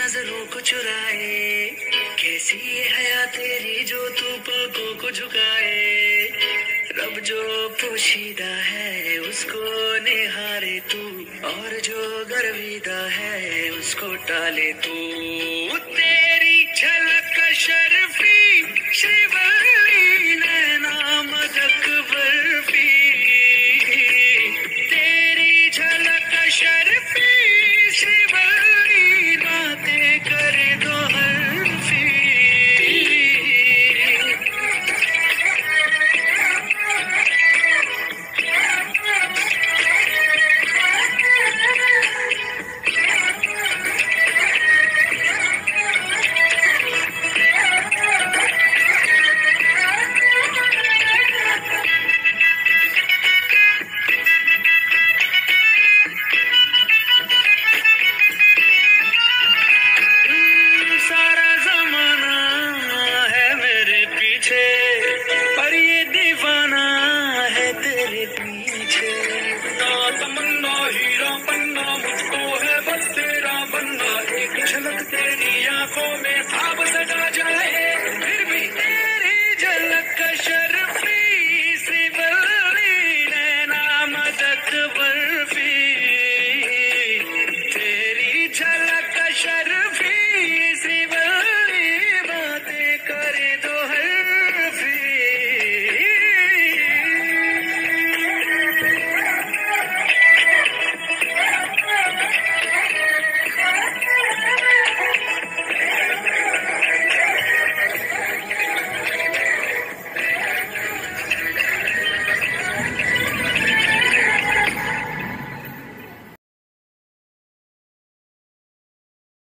नज़रों को चुराए। कैसी है तेरी जो तू पलकों को झुकाए? रब जो पोशीदा है, उसको निहारे तू। और जो गर्विदा है, उसको टाले तू। तेरी छलक शर आँखों में भाव सजा जाए फिर भी तेरी झलक शर्फी सी बल्ली नैना मदद